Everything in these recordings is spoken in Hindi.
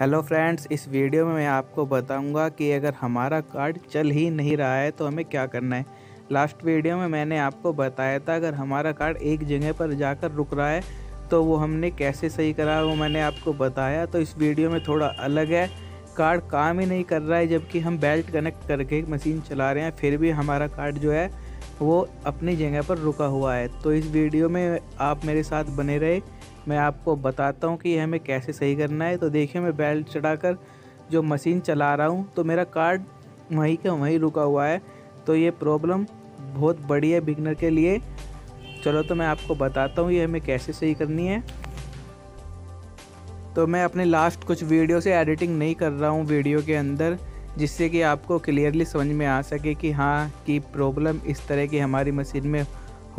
हेलो फ्रेंड्स इस वीडियो में मैं आपको बताऊँगा कि अगर हमारा कार्ड चल ही नहीं रहा है तो हमें क्या करना है? लास्ट वीडियो में मैंने आपको बताया था, अगर हमारा कार्ड एक जगह पर जाकर रुक रहा है तो वो हमने कैसे सही करा, वो मैंने आपको बताया। तो इस वीडियो में थोड़ा अलग है। कार्ड काम ही नहीं कर रहा है, जबकि हम बेल्ट कनेक्ट करके मशीन चला रहे हैं, फिर भी हमारा कार्ड जो है, वो अपनी जगह पर रुका हुआ है। तो इस वीडियो में आप मेरे साथ बने रहे। मैं आपको बताता हूँ कि हमें कैसे सही करना है। तो देखिए, मैं बेल्ट चढ़ाकर जो मशीन चला रहा हूँ तो मेरा कार्ड वहीं का वहीं रुका हुआ है। तो ये प्रॉब्लम बहुत बड़ी है बिगनर के लिए। चलो तो मैं आपको बताता हूँ ये हमें कैसे सही करनी है। तो मैं अपने लास्ट कुछ वीडियो से एडिटिंग नहीं कर रहा हूँ वीडियो के अंदर, जिससे कि आपको क्लियरली समझ में आ सके कि हाँ कि प्रॉब्लम इस तरह की हमारी मशीन में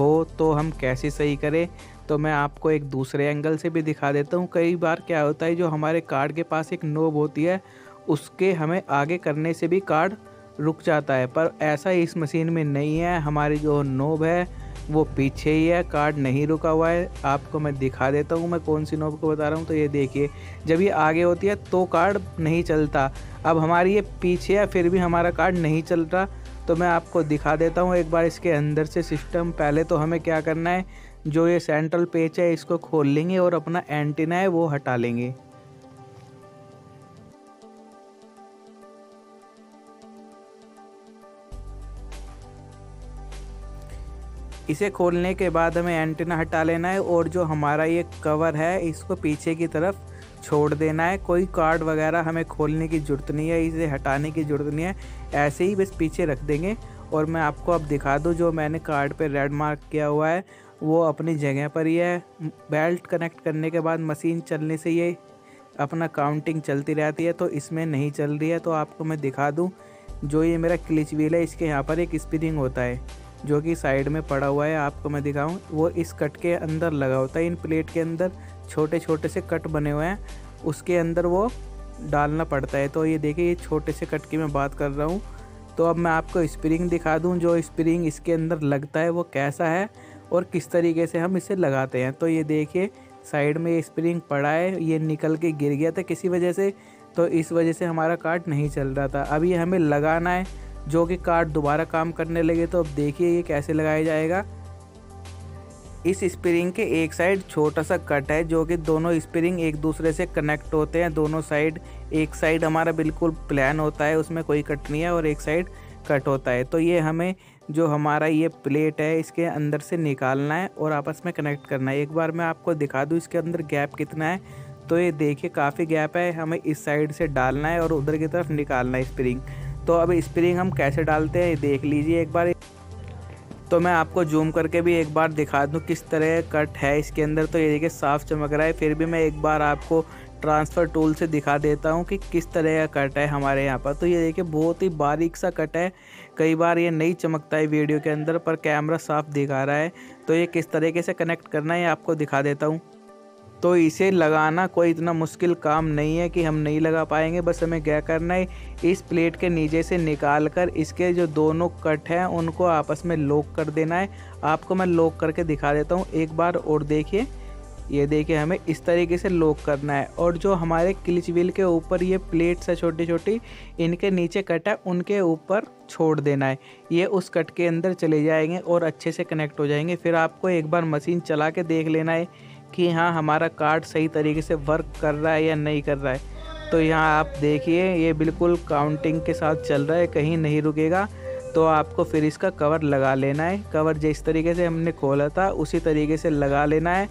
हो तो हम कैसे सही करें? तो मैं आपको एक दूसरे एंगल से भी दिखा देता हूँ। कई बार क्या होता है, जो हमारे कार्ड के पास एक नोब होती है, उसके हमें आगे करने से भी कार्ड रुक जाता है। पर ऐसा इस मशीन में नहीं है। हमारी जो नोब है, वो पीछे ही है कार्ड नहीं रुका हुआ है। आपको मैं दिखा देता हूँ, मैं कौन सी नोब को बता रहा हूँ। तो ये देखिए, जब ये आगे होती है तो कार्ड नहीं चलता। अब हमारी ये पीछे है, फिर भी हमारा कार्ड नहीं चल रहा। तो मैं आपको दिखा देता हूँ एक बार इसके अंदर से सिस्टम। पहले तो हमें क्या करना है, जो ये सेंट्रल पेच है, इसको खोल लेंगे और अपना एंटीना है, वो हटा लेंगे। इसे खोलने के बाद हमें एंटीना हटा लेना है और जो हमारा ये कवर है, इसको पीछे की तरफ़ छोड़ देना है। कोई कार्ड वगैरह हमें खोलने की ज़रूरत नहीं है, इसे हटाने की ज़रूरत नहीं है। ऐसे ही बस पीछे रख देंगे और मैं आपको अब दिखा दूँ जो मैंने कार्ड पे रेड मार्क किया हुआ है। वो अपनी जगह पर ही है। बेल्ट कनेक्ट करने के बाद मशीन चलने से ये अपना काउंटिंग चलती रहती है तो इसमें नहीं चल रही है। तो आपको मैं दिखा दूँ, जो ये मेरा क्लिच व्हील है, इसके यहाँ पर एक स्प्रिंग होता है। जो कि साइड में पड़ा हुआ है, आपको मैं दिखाऊँ, वो इस कट के अंदर लगा होता है, इन प्लेट के अंदर छोटे छोटे से कट बने हुए हैं, उसके अंदर वो डालना पड़ता है। तो ये देखिए, ये छोटे से कट की मैं बात कर रहा हूँ। तो अब मैं आपको स्प्रिंग दिखा दूँ, जो स्प्रिंग इसके अंदर लगता है, वो कैसा है और किस तरीके से हम इसे लगाते हैं। तो ये देखिए, साइड में ये स्प्रिंग पड़ा है, ये निकल के गिर गया था किसी वजह से तो इस वजह से हमारा कार्ड नहीं चल रहा था। अब ये हमें लगाना है जो कि कार्ड दोबारा काम करने लगे तो अब देखिए ये कैसे लगाया जाएगा। इस स्प्रिंग के एक साइड छोटा सा कट है, जो कि दोनों स्प्रिंग एक दूसरे से कनेक्ट होते हैं। दोनों साइड, एक साइड हमारा बिल्कुल प्लान होता है, उसमें कोई कट नहीं है और एक साइड कट होता है। तो ये हमें जो हमारा ये प्लेट है, इसके अंदर से निकालना है और आपस में कनेक्ट करना है। एक बार मैं आपको दिखा दूँ, इसके अंदर गैप कितना है तो ये देखिए काफ़ी गैप है। हमें इस साइड से डालना है और उधर की तरफ़ निकालना है स्प्रिंग। तो अब स्प्रिंग हम कैसे डालते हैं देख लीजिए एक बार। तो मैं आपको जूम करके भी एक बार दिखा दूँ किस तरह कट है इसके अंदर। तो ये देखिए, साफ़ चमक रहा है, फिर भी मैं एक बार आपको ट्रांसफ़र टूल से दिखा देता हूँ कि किस तरह का कट है हमारे यहाँ पर। तो ये देखिए, बहुत ही बारीक सा कट है। कई बार ये नहीं चमकता है वीडियो के अंदर, पर कैमरा साफ़ दिखा रहा है। तो ये किस तरीके से कनेक्ट करना है आपको दिखा देता हूँ। तो इसे लगाना कोई इतना मुश्किल काम नहीं है कि हम नहीं लगा पाएँगे, बस हमें क्या करना है, इस प्लेट के नीचे से निकाल कर इसके जो दोनों कट हैं, उनको आपस में लॉक कर देना है। आपको मैं लॉक करके दिखा देता हूँ एक बार और देखिए। ये देखिए हमें इस तरीके से लॉक करना है और जो हमारे क्लिच व्हील के ऊपर ये प्लेट्स है छोटी छोटी इनके नीचे कट है, उनके ऊपर छोड़ देना है। ये उस कट के अंदर चले जाएँगे और अच्छे से कनेक्ट हो जाएँगे। फिर आपको एक बार मशीन चला के देख लेना है। कि हाँ हमारा कार्ड सही तरीके से वर्क कर रहा है या नहीं कर रहा है। तो यहाँ आप देखिए, ये बिल्कुल काउंटिंग के साथ चल रहा है, कहीं नहीं रुकेगा। तो आपको फिर इसका कवर लगा लेना है। कवर जिस तरीके से हमने खोला था, उसी तरीके से लगा लेना है।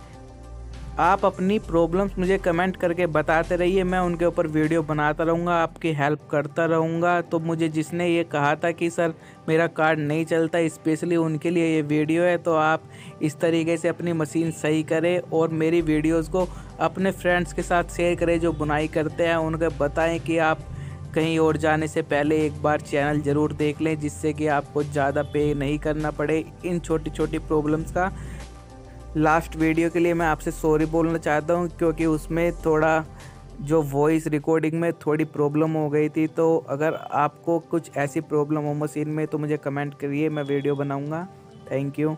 आप अपनी प्रॉब्लम्स मुझे कमेंट करके बताते रहिए, मैं उनके ऊपर वीडियो बनाता रहूँगा, आपकी हेल्प करता रहूँगा। तो मुझे जिसने ये कहा था कि, सर, मेरा कार्ड नहीं चलता स्पेशली उनके लिए ये वीडियो है तो आप इस तरीके से अपनी मशीन सही करें और मेरी वीडियोस को अपने फ्रेंड्स के साथ शेयर करें, जो बुनाई करते हैं। उनको बताएँ कि आप कहीं और जाने से पहले एक बार चैनल ज़रूर देख लें, जिससे कि आपको ज़्यादा पे नहीं करना पड़े। इन छोटी छोटी प्रॉब्लम्स का लास्ट वीडियो के लिए मैं आपसे सॉरी बोलना चाहता हूँ, क्योंकि उसमें थोड़ा जो वॉइस रिकॉर्डिंग में थोड़ी प्रॉब्लम हो गई थी। तो अगर आपको कुछ ऐसी प्रॉब्लम हो मशीन में तो मुझे कमेंट करिए, मैं वीडियो बनाऊँगा। Thank you